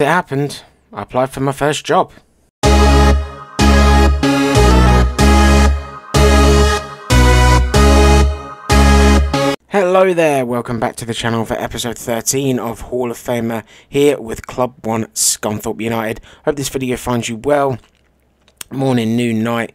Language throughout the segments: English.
It happened. I applied for my first job. Hello there, welcome back to the channel for episode 13 of Hall of Famer here with Club 1 Scunthorpe United. Hope this video finds you well. Morning, noon, night,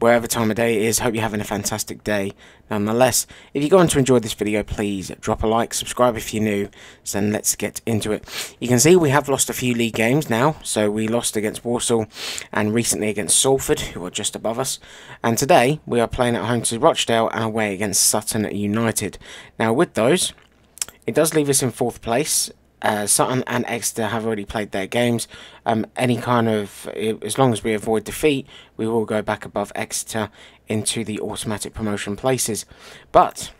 wherever time of day it is. Hope you're having a fantastic day nonetheless. If you're going to enjoy this video, please drop a like, subscribe if you're new, so then let's get into it. You can see we have lost a few league games now, so we lost against Walsall and recently against Salford, who are just above us. And today, we are playing at home to Rochdale and away against Sutton United. Now with those, it does leave us in fourth place, uh, Sutton and Exeter have already played their games. Um, any kind of, as long as we avoid defeat, we will go back above Exeter into the automatic promotion places. But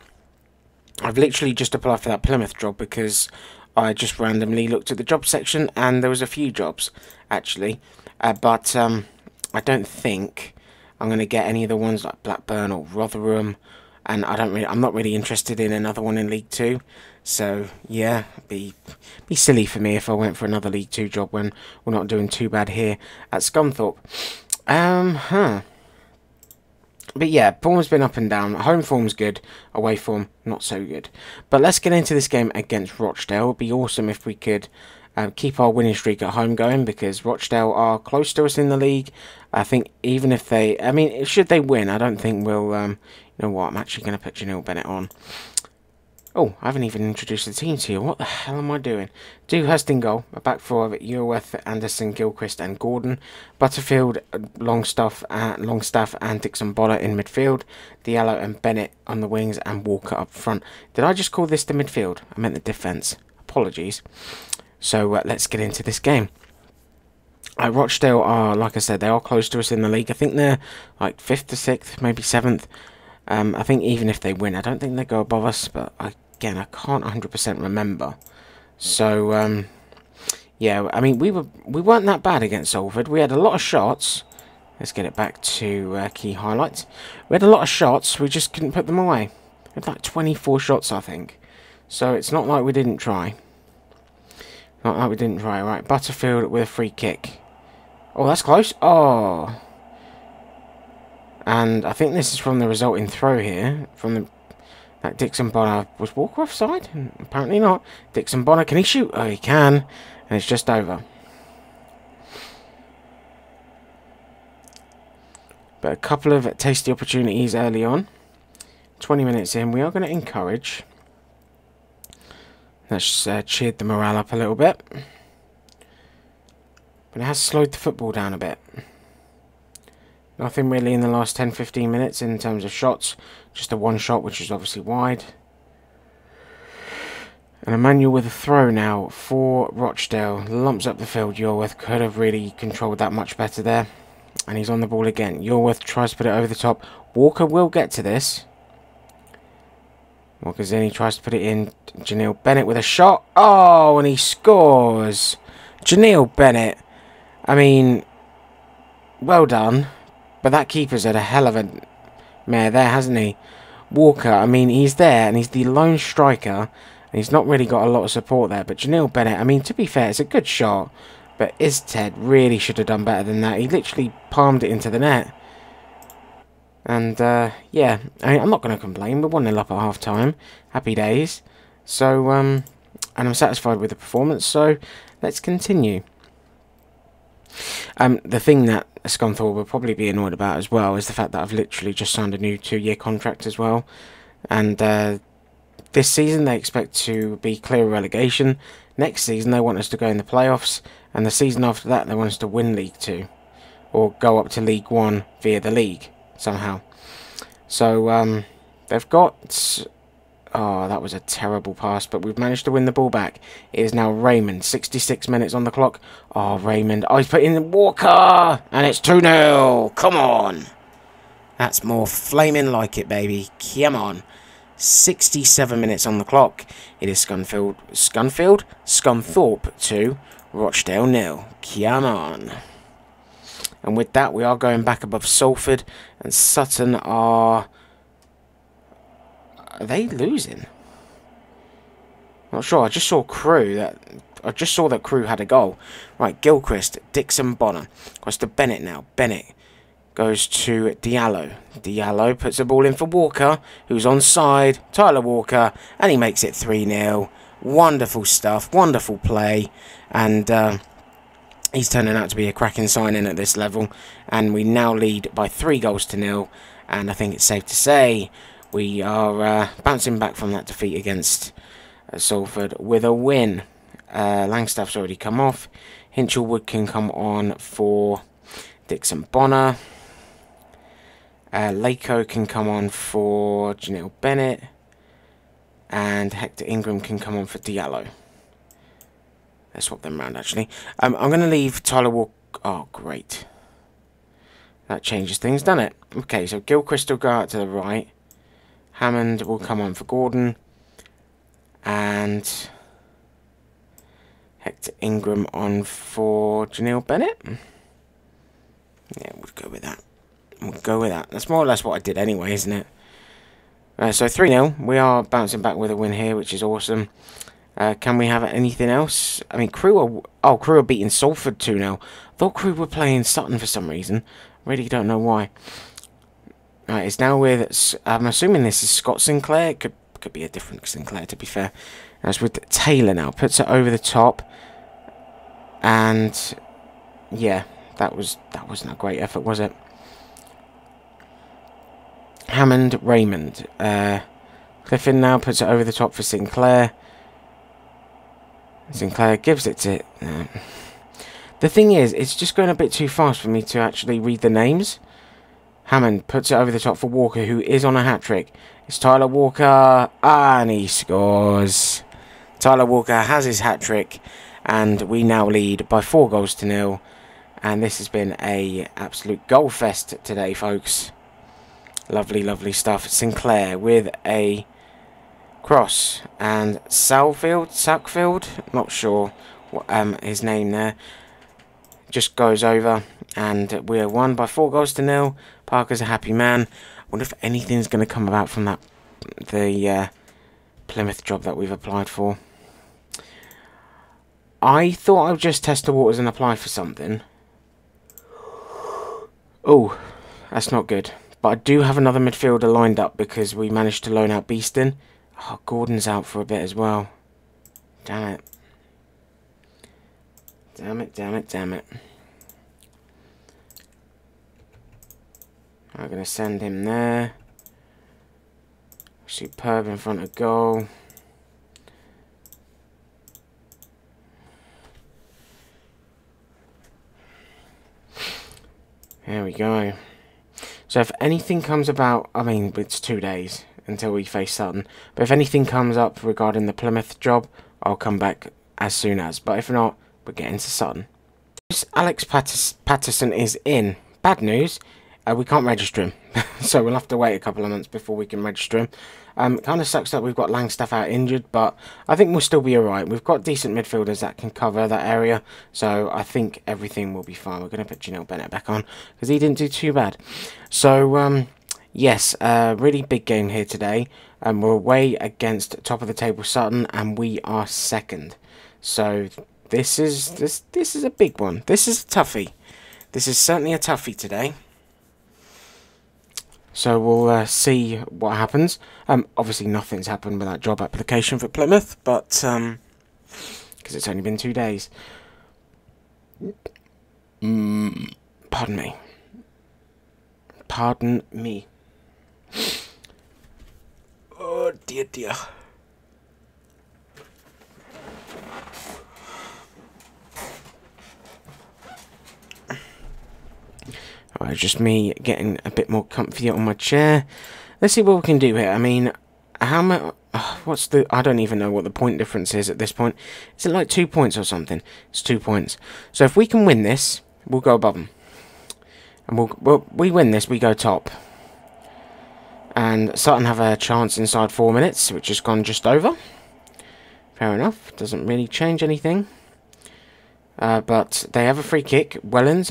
I've literally just applied for that Plymouth job because I just randomly looked at the job section and there was a few jobs actually. Uh, but um, I don't think I'm going to get any of the ones like Blackburn or Rotherham and I don't really, I'm not really interested in another one in League Two. So yeah, be be silly for me if I went for another League Two job when we're not doing too bad here at Scunthorpe. Um, huh. But yeah, form's been up and down. Home form's good, away form not so good. But let's get into this game against Rochdale. It'd be awesome if we could uh, keep our winning streak at home going because Rochdale are close to us in the league. I think even if they, I mean, should they win, I don't think we'll, um, you know what, I'm actually going to put Janelle Bennett on. Oh, I haven't even introduced the team to you. What the hell am I doing? Dewhurst in goal. A back four of Ewerth, Anderson, Gilchrist and Gordon. Butterfield, Longstaff, uh, Longstaff and Dixon Bonner in midfield. Diallo and Bennett on the wings and Walker up front. Did I just call this the midfield? I meant the defence. Apologies. So uh, let's get into this game. Uh, Rochdale are, like I said, they are close to us in the league. I think they're like 5th to 6th, maybe 7th. Um, I think even if they win, I don't think they go above us, but again, I can't 100% remember. So, um, yeah, I mean, we were we weren't that bad against Salford. We had a lot of shots. Let's get it back to uh, key highlights. We had a lot of shots, we just couldn't put them away. We had like 24 shots, I think. So it's not like we didn't try. Not like we didn't try. Right, Butterfield with a free kick. Oh, that's close. Oh. And I think this is from the resulting throw here. From the that Dixon Bonner. Was Walker offside? Apparently not. Dixon Bonner, can he shoot? Oh, he can. And it's just over. But a couple of tasty opportunities early on. 20 minutes in, we are going to encourage. That's uh, cheered the morale up a little bit. But it has slowed the football down a bit. Nothing really in the last 10-15 minutes in terms of shots. Just a one shot, which is obviously wide. And Emmanuel with a throw now for Rochdale. Lumps up the field. Yorworth could have really controlled that much better there. And he's on the ball again. Yorworth tries to put it over the top. Walker will get to this. He tries to put it in. Janelle Bennett with a shot. Oh, and he scores. Janelle Bennett. I mean, well done. But that keeper's had a hell of a there, hasn't he? Walker, I mean, he's there and he's the lone striker. And he's not really got a lot of support there. But Janelle Bennett, I mean, to be fair, it's a good shot. But Isted really should have done better than that. He literally palmed it into the net. And, uh, yeah, I mean, I'm not going to complain. We're 1-0 up at half-time. Happy days. So, um, and I'm satisfied with the performance. So, let's continue. Um, the thing that Scunthorpe will probably be annoyed about as well is the fact that I've literally just signed a new two-year contract as well. And uh, this season they expect to be clear of relegation. Next season they want us to go in the playoffs. And the season after that they want us to win League 2. Or go up to League 1 via the league somehow. So um, they've got Oh, that was a terrible pass, but we've managed to win the ball back. It is now Raymond, 66 minutes on the clock. Oh, Raymond. Oh, he's put in Walker! And it's 2-0. Come on. That's more flaming like it, baby. Come on. 67 minutes on the clock. It is Scunfield, Scunfield? Scunthorpe 2, Rochdale nil. Come on. And with that, we are going back above Salford, and Sutton are are they losing? Not sure. I just saw Crewe that I just saw that Crewe had a goal. Right, Gilchrist, Dixon, Bonner. Goes to Bennett now. Bennett goes to Diallo. Diallo puts the ball in for Walker, who's on side. Tyler Walker, and he makes it 3 0. Wonderful stuff. Wonderful play. And uh, he's turning out to be a cracking signing at this level. And we now lead by three goals to nil. And I think it's safe to say we are uh, bouncing back from that defeat against uh, Salford with a win. Uh, Langstaff's already come off. Hinchelwood can come on for Dixon Bonner. Uh, Lako can come on for Janelle Bennett. And Hector Ingram can come on for Diallo. Let's swap them around, actually. Um, I'm going to leave Tyler Walker. Oh, great. That changes things, doesn't it? Okay, so Gilchrist will go out to the right. Hammond will come on for Gordon. And Hector Ingram on for Janelle Bennett. Yeah, we'll go with that. We'll go with that. That's more or less what I did anyway, isn't it? Uh, so 3-0. We are bouncing back with a win here, which is awesome. Uh, can we have anything else? I mean, Crewe are... Oh, Crewe are beating Salford 2-0. thought Crewe were playing Sutton for some reason. Really don't know why. Right, it's now with... I'm assuming this is Scott Sinclair. Could, could be a different Sinclair, to be fair. That's with Taylor now. Puts it over the top. And... Yeah, that was that wasn't a great effort, was it? Hammond, Raymond. Uh, Clifford now puts it over the top for Sinclair. Sinclair gives it to... Uh, the thing is, it's just going a bit too fast for me to actually read the names. Hammond puts it over the top for Walker, who is on a hat-trick. It's Tyler Walker, and he scores. Tyler Walker has his hat-trick, and we now lead by four goals to nil. And this has been a absolute goal fest today, folks. Lovely, lovely stuff. Sinclair with a cross. And Salfield, Sackfield, not sure what um, his name there, just goes over. And we are one by four goals to nil. Parker's a happy man. wonder if anything's going to come about from that, the uh, Plymouth job that we've applied for. I thought I would just test the waters and apply for something. Oh, that's not good. But I do have another midfielder lined up because we managed to loan out Beeston. Oh, Gordon's out for a bit as well. Damn it. Damn it, damn it, damn it. I'm going to send him there. Superb in front of goal. There we go. So if anything comes about, I mean, it's two days until we face Sutton. But if anything comes up regarding the Plymouth job, I'll come back as soon as. But if not, we're getting to Sutton. Alex Patterson is in. Bad news, uh, we can't register him. so we'll have to wait a couple of months before we can register him. Um, it kind of sucks that we've got Langstaff out injured, but I think we'll still be alright. We've got decent midfielders that can cover that area, so I think everything will be fine. We're going to put Janelle Bennett back on, because he didn't do too bad. So, um, yes, uh, really big game here today. Um, we're away against top of the table Sutton, and we are second. So, this is, this, this is a big one. This is a toughie. This is certainly a toughie today. So we'll uh, see what happens. Um, obviously, nothing's happened with that job application for Plymouth, but because um, it's only been two days. Mm, pardon me. Pardon me. Oh dear, dear. Just me getting a bit more comfy on my chair. Let's see what we can do here. I mean, how much... Uh, what's the... I don't even know what the point difference is at this point. Is it like two points or something? It's two points. So if we can win this, we'll go above them. And we'll, we'll, we win this, we go top. And Sutton have a chance inside four minutes, which has gone just over. Fair enough. Doesn't really change anything. Uh, but they have a free kick. Wellens,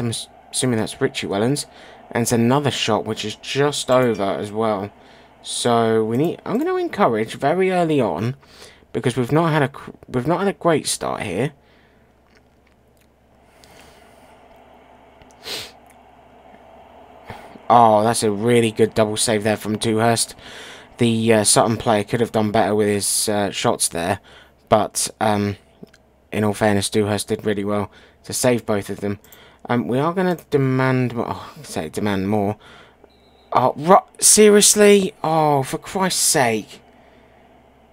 assuming that's Richie Wellens. And it's another shot, which is just over as well. So we need. I'm going to encourage very early on, because we've not had a we've not had a great start here. Oh, that's a really good double save there from Dewhurst. The uh, Sutton player could have done better with his uh, shots there, but um, in all fairness, Dewhurst did really well to save both of them. Um, we are going to demand, oh, say demand more. Oh, seriously? Oh, for Christ's sake.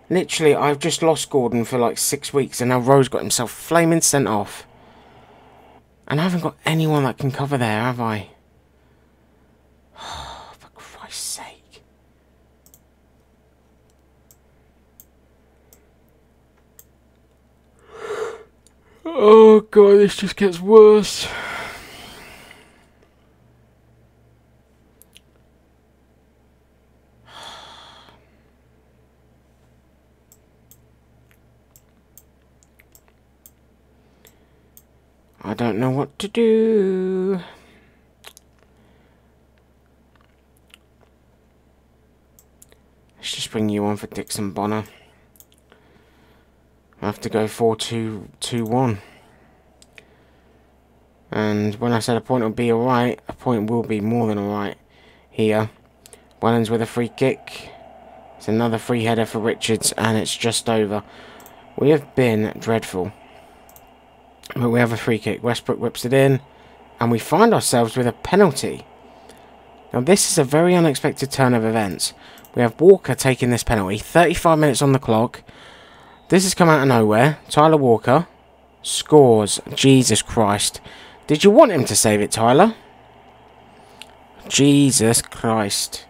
Literally, I've just lost Gordon for like six weeks, and now Rose got himself flaming sent off. And I haven't got anyone that can cover there, have I? Oh, for Christ's sake. Oh god, this just gets worse. I do. Let's just bring you on for Dixon Bonner. I have to go 4-2-2-1. And when I said a point will be alright, a point will be more than alright here. Wellens with a free kick. It's another free header for Richards, and it's just over. We have been dreadful. But we have a free kick. Westbrook whips it in. And we find ourselves with a penalty. Now this is a very unexpected turn of events. We have Walker taking this penalty. 35 minutes on the clock. This has come out of nowhere. Tyler Walker scores. Jesus Christ. Did you want him to save it, Tyler? Jesus Christ.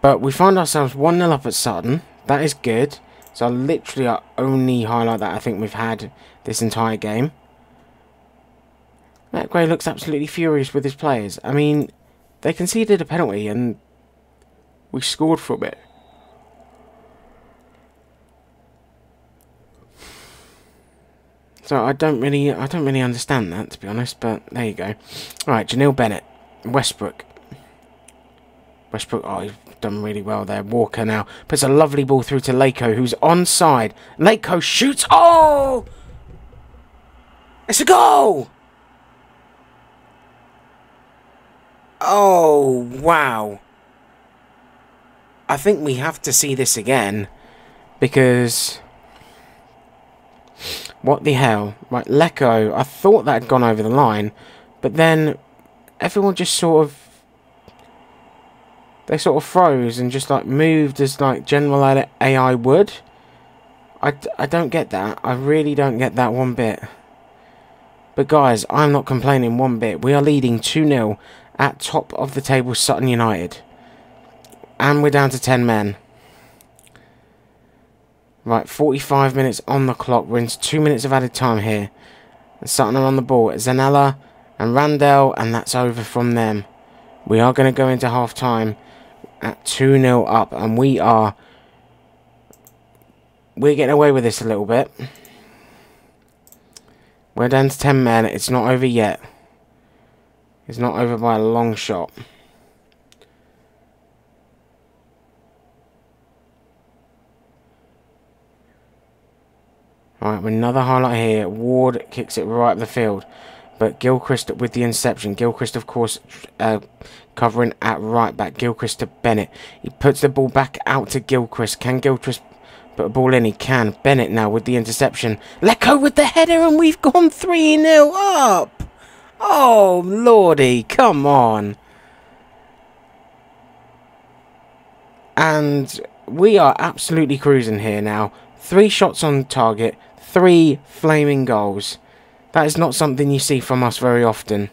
But we find ourselves 1-0 up at Sutton. That is good. So literally our only highlight that I think we've had this entire game. Matt Gray looks absolutely furious with his players. I mean, they conceded a penalty and we scored from it. So I don't really, I don't really understand that to be honest. But there you go. All right, Janelle Bennett, Westbrook. Westbrook, oh, he's done really well there. Walker now puts a lovely ball through to Lako, who's onside. Lako shoots. Oh, it's a goal. Oh, wow. I think we have to see this again. Because... What the hell? Right, Leko, I thought that had gone over the line. But then, everyone just sort of... They sort of froze and just like moved as like general AI would. I, I don't get that. I really don't get that one bit. But guys, I'm not complaining one bit. We are leading 2-0 at top of the table Sutton United. And we're down to 10 men. Right, 45 minutes on the clock. We're into 2 minutes of added time here. And Sutton are on the ball. Zanella and Randell, and that's over from them. We are going to go into half time at 2-0 up, and we are... We're getting away with this a little bit. We're down to 10 men. It's not over yet. It's not over by a long shot. Alright, another highlight here. Ward kicks it right up the field. But Gilchrist with the inception. Gilchrist, of course, uh, covering at right back. Gilchrist to Bennett. He puts the ball back out to Gilchrist. Can Gilchrist put a ball in? He can. Bennett now with the interception. Lako with the header and we've gone 3-0 up. Oh, lordy, come on. And we are absolutely cruising here now. Three shots on target, three flaming goals. That is not something you see from us very often.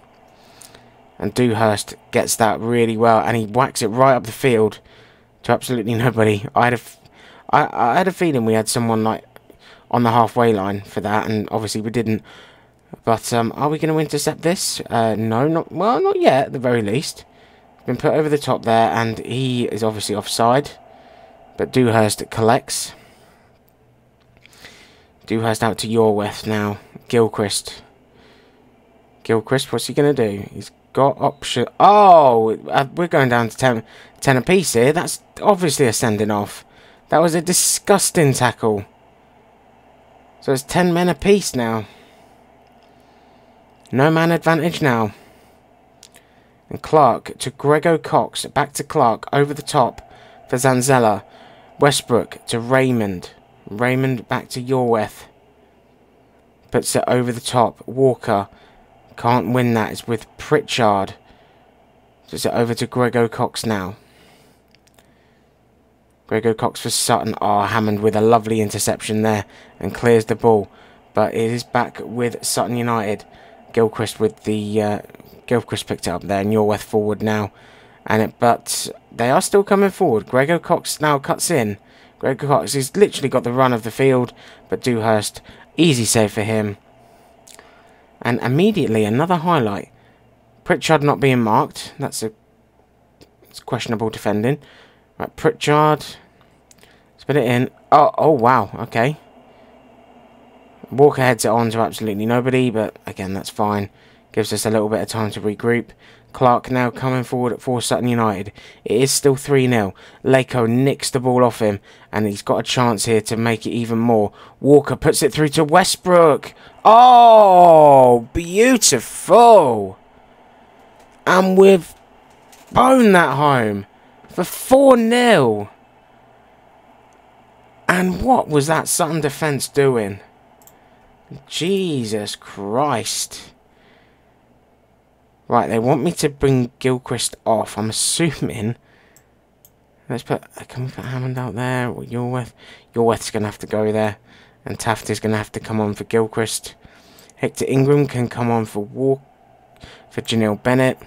And Dewhurst gets that really well, and he whacks it right up the field to absolutely nobody. I had a, I, I had a feeling we had someone like on the halfway line for that, and obviously we didn't. But um, are we going to intercept this? Uh, no, not well, not yet. At the very least, been put over the top there, and he is obviously offside. But Dewhurst collects. Dewhurst out to Yorweth now. Gilchrist. Gilchrist, what's he going to do? He's got option. Oh, uh, we're going down to 10, 10 apiece here. That's obviously a sending off. That was a disgusting tackle. So it's 10 men apiece now. No man advantage now. And Clark to Grego Cox. Back to Clark. Over the top for Zanzella. Westbrook to Raymond. Raymond back to Yorweth. Puts it over the top. Walker can't win that. It's with Pritchard. Puts it over to Grego Cox now. Grego Cox for Sutton. Ah, oh, Hammond with a lovely interception there and clears the ball. But it is back with Sutton United. Gilchrist with the uh, Gilchrist picked it up there, and Yorweth forward now. And it, but they are still coming forward. Grego Cox now cuts in. Grego Cox has literally got the run of the field, but Dewhurst, easy save for him. And immediately another highlight. Pritchard not being marked. That's a it's questionable defending. Right, Pritchard. Spin it in. Oh, oh wow. Okay. Walker heads it on to absolutely nobody, but again, that's fine. Gives us a little bit of time to regroup. Clark now coming forward at for Sutton United. It is still 3-0. Lako nicks the ball off him, and he's got a chance here to make it even more. Walker puts it through to Westbrook. Oh, beautiful. And we've boned that home for 4-0. And what was that Sutton defence doing? Jesus Christ. Right, they want me to bring Gilchrist off. I'm assuming. Let's put. Can we put Hammond out there? Or Yorweth? Yorweth's going to have to go there. And Taft is going to have to come on for Gilchrist. Hector Ingram can come on for Walk. For Janelle Bennett.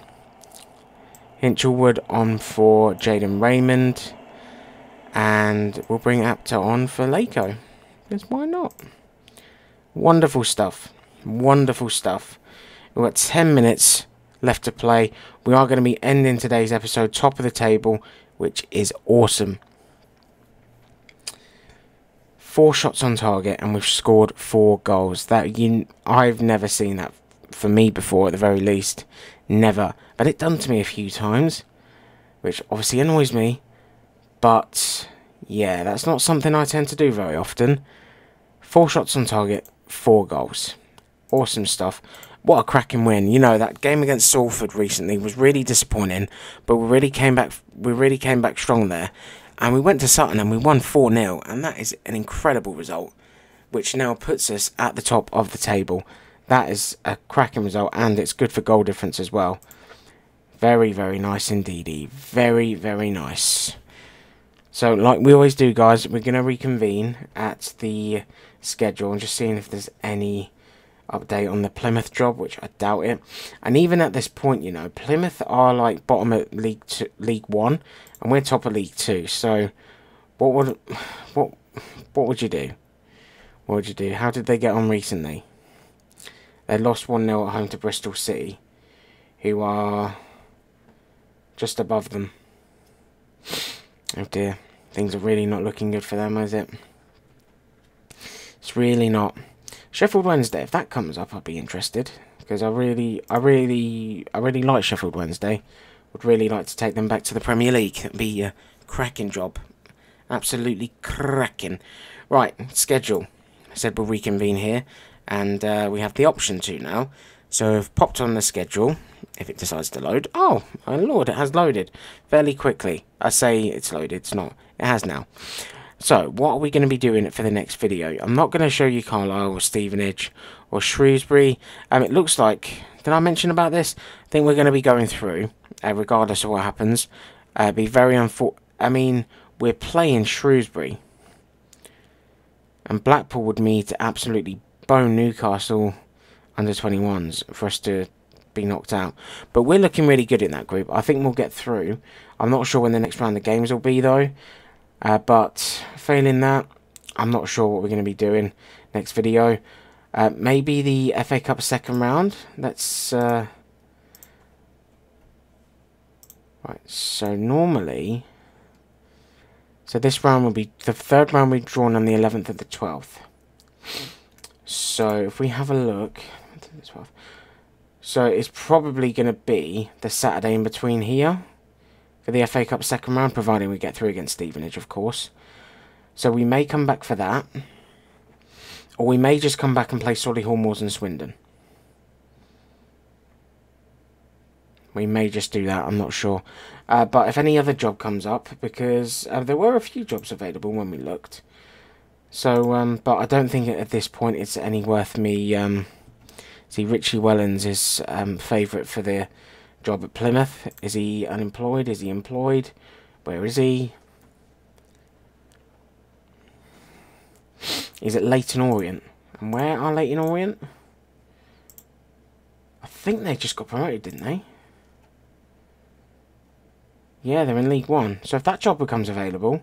Hinchelwood on for Jaden Raymond. And we'll bring Apter on for Lako. Because why not? Wonderful stuff. Wonderful stuff. We've got 10 minutes left to play. We are going to be ending today's episode top of the table, which is awesome. Four shots on target, and we've scored four goals. That you, I've never seen that for me before, at the very least. Never. But it done to me a few times, which obviously annoys me. But yeah, that's not something I tend to do very often. Four shots on target, four goals. Awesome stuff what a cracking win. You know, that game against Salford recently was really disappointing, but we really came back we really came back strong there. And we went to Sutton and we won 4-0, and that is an incredible result, which now puts us at the top of the table. That is a cracking result, and it's good for goal difference as well. Very, very nice indeed. Very, very nice. So, like we always do, guys, we're going to reconvene at the schedule and just seeing if there's any update on the Plymouth job, which I doubt it. And even at this point, you know, Plymouth are like bottom of League two, League One, and we're top of League Two. So, what would what what would you do? What would you do? How did they get on recently? They lost 1 0 at home to Bristol City, who are just above them. Oh dear. Things are really not looking good for them, is it? It's really not. Sheffield Wednesday, if that comes up, I'd be interested because I really, I really, I really like Sheffield Wednesday. Would really like to take them back to the Premier League. It'd be a cracking job, absolutely cracking. Right, schedule. I said we'll reconvene here, and uh, we have the option to now. So I've popped on the schedule. If it decides to load, oh my lord, it has loaded fairly quickly. I say it's loaded, it's not. It has now. So, what are we going to be doing for the next video? I'm not going to show you Carlisle or Stevenage or Shrewsbury. Um, it looks like, did I mention about this? I think we're going to be going through, uh, regardless of what happens. Uh, be very unfor. I mean, we're playing Shrewsbury. And Blackpool would need to absolutely bone Newcastle under 21s for us to be knocked out. But we're looking really good in that group. I think we'll get through. I'm not sure when the next round of games will be, though. Uh, but failing that, I'm not sure what we're going to be doing next video. Uh, maybe the FA Cup second round. Let's... Uh... Right, so normally... So this round will be... The third round will be drawn on the 11th of the 12th. So if we have a look... So it's probably going to be the Saturday in between here for the FA Cup second round, providing we get through against Stevenage, of course. So we may come back for that. Or we may just come back and play Solihull Moors and Swindon. We may just do that, I'm not sure. Uh, but if any other job comes up, because uh, there were a few jobs available when we looked. So, um, but I don't think at this point it's any worth me. Um, see, Richie Wellens is um, favourite for the job at Plymouth. Is he unemployed? Is he employed? Where is he? He's at Leyton Orient. And where are Leyton Orient? I think they just got promoted, didn't they? Yeah, they're in League One. So if that job becomes available,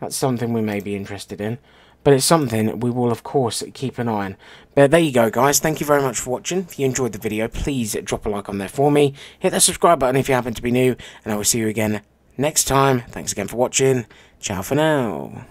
that's something we may be interested in. But it's something we will, of course, keep an eye on. But there you go, guys. Thank you very much for watching. If you enjoyed the video, please drop a like on there for me. Hit that subscribe button if you happen to be new. And I will see you again next time. Thanks again for watching. Ciao for now.